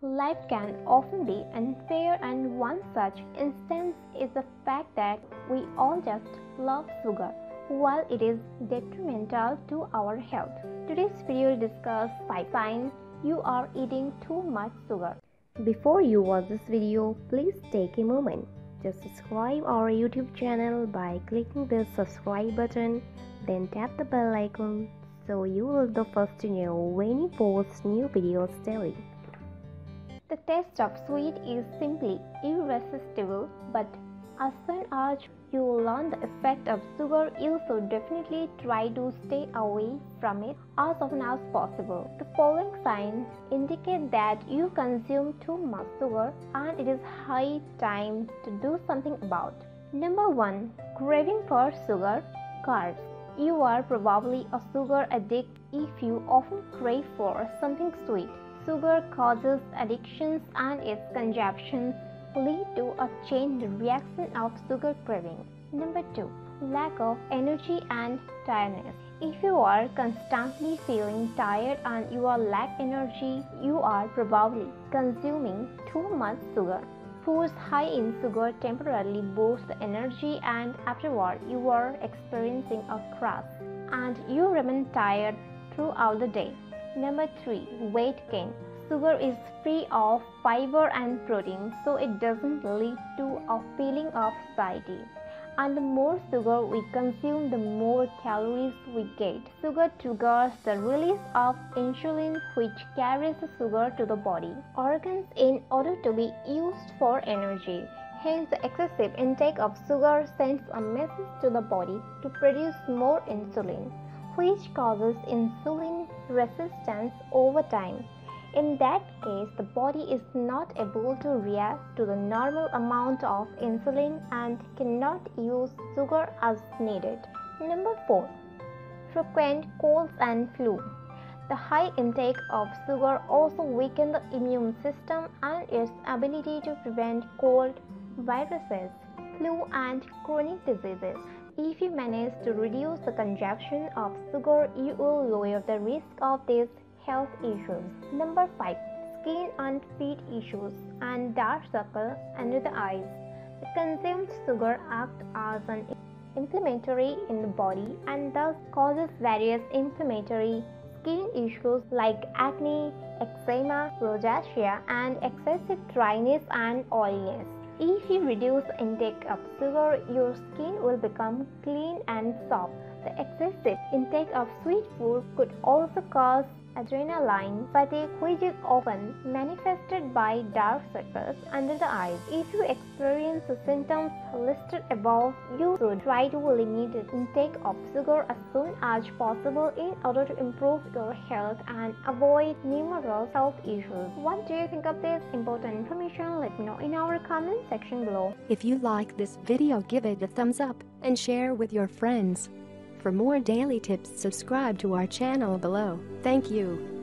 life can often be unfair, and one such instance is the fact that we all just love sugar while it is detrimental to our health. Today's video will discuss 5 signs you are eating too much sugar. Before you watch this video, please take a moment. Just subscribe our YouTube channel by clicking the subscribe button, then tap the bell icon so you will be the first to know when we post new videos daily. The taste of sweet is simply irresistible, but as soon as you learn the effect of sugar, you should definitely try to stay away from it as often as possible. The following signs indicate that you consume too much sugar and it is high time to do something about. Number 1. Craving for sugar, carbs. You are probably a sugar addict if you often crave for something sweet. Sugar causes addictions and its consumption lead to a chain reaction of sugar craving. Number 2. Lack of energy and tiredness. If you are constantly feeling tired and you are lack energy, you are probably consuming too much sugar. Foods high in sugar temporarily boost the energy and afterward you are experiencing a crash and you remain tired throughout the day. Number 3. Weight gain. Sugar is free of fiber and protein, so it doesn't lead to a feeling of satiety. And the more sugar we consume, the more calories we get. Sugar triggers the release of insulin, which carries the sugar to the body organs in order to be used for energy. Hence, the excessive intake of sugar sends a message to the body to produce more insulin, which causes insulin resistance over time. In that case, the body is not able to react to the normal amount of insulin and cannot use sugar as needed. Number 4. Frequent colds and flu. The high intake of sugar also weakens the immune system and its ability to prevent cold, viruses, flu, and chronic diseases. If you manage to reduce the consumption of sugar, you will lower the risk of these health issues. Number 5. Skin and feet issues and dark circle under the eyes. The consumed sugar acts as an inflammatory in the body and thus causes various inflammatory skin issues like acne, eczema, rosacea, and excessive dryness and oiliness. If you reduce intake of sugar, your skin will become clean and soft. The excessive intake of sweet food could also cause adrenaline fatigue which is often manifested by dark circles under the eyes. If you experience the symptoms listed above, you should try to limit the intake of sugar as soon as possible in order to improve your health and avoid numerous health issues. What do you think of this important information? Let me know in our comment section below. If you like this video give it a thumbs up and share with your friends. For more daily tips subscribe to our channel below. Thank you.